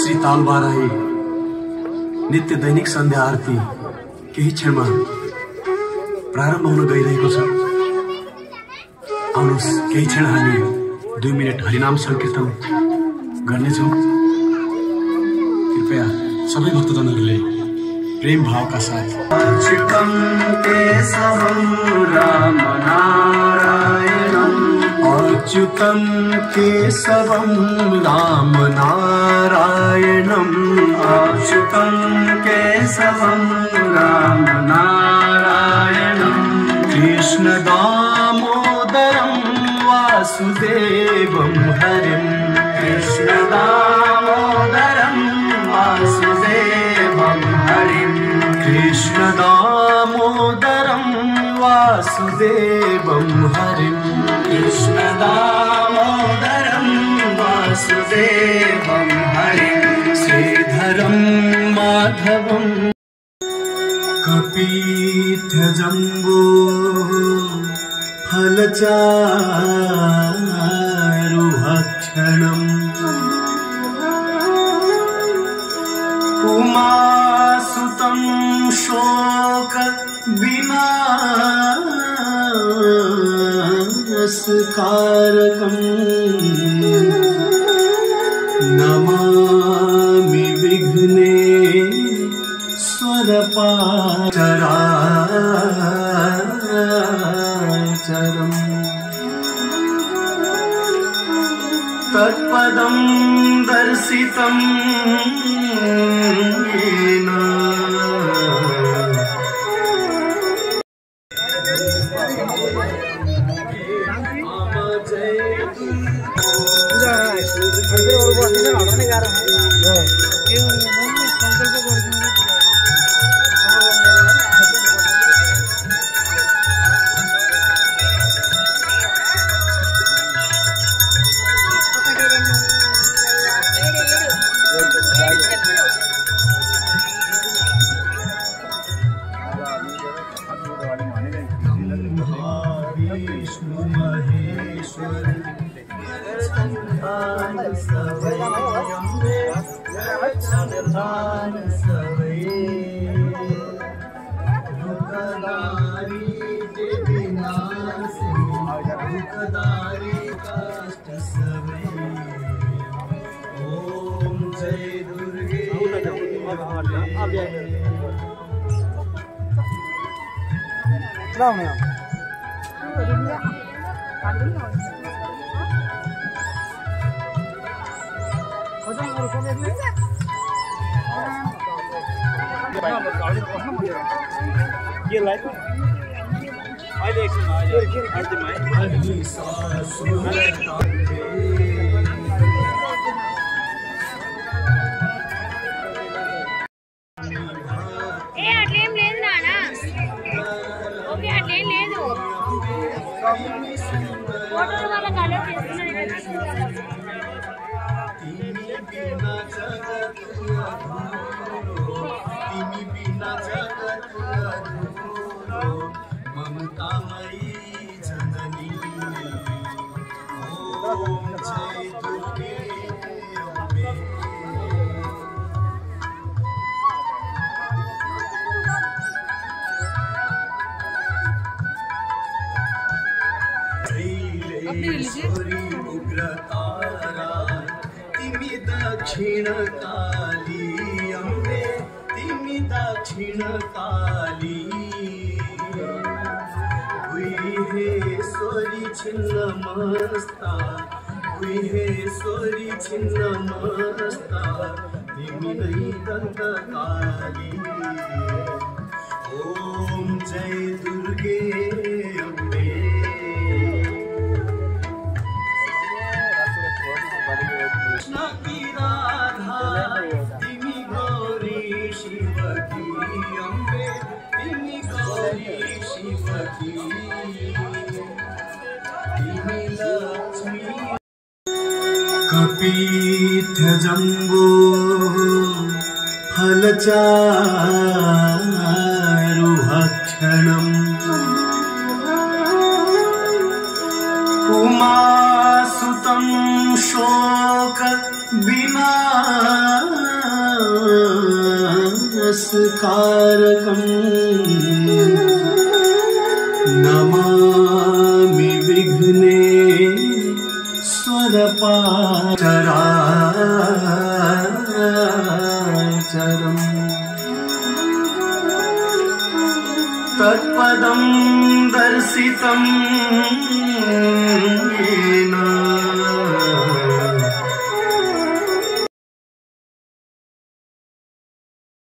श्री तालबाराई नित्य दैनिक सन्ध्या आरती, केही क्षणमा प्रारम्भ हुन गइरहेको छ। आउनुहोस् क्षण हामी दुई मिनट हरिनाम सङ्कीर्तन गर्नेछौँ। कृपया सबै भक्तजनहरूले प्रेम भावका साथ। राम नारायणम अच्युतं केशवं राम नारायणम् अर्चुतं केशवं राम नारायणम् कृष्णदामोदरं वासुदेवं हरिं। कृष्णदामोदरं वासुदेवं हरिं। कृष्णदा वासुदेवं हरिं। कृष्ण दामोदरं वासुदेवं हरिं। श्रीधरं माधवं कपीठजम्बो फलचारुहक्षणम् उमासुतं शोक विनाशकारकम् नमामि विघ्ने स्वरपाचराचरम्। तत्पदं दर्शितं विष्णु महेश्वर संतान संतान सवै। दुखदारी के विनाश दुखदारी कष्ट सवै। ओम जय दुर्गे। ये लाइट अहिले एकछिन अन्तिम ఏ तिमी दक्षिण काली अम्बे तिमी दक्षिण काली गुहेश्वरी छिन्न मस्ता गुहेश्वरी छिन्न मस्ता तिमी नै दन्त काली ओम जय दुर्गे कृष्ण की राधा तिमी गौरी शिवकी अम्बे तिमी गौरी शिवकी तिमी लक्ष्मी कपीठ जम्बो फलचारुहक्षणम् शोक विनाशकारकम् नमामि विघ्ने स्वरपाचराचरम् तत्पदं दर्शितं येन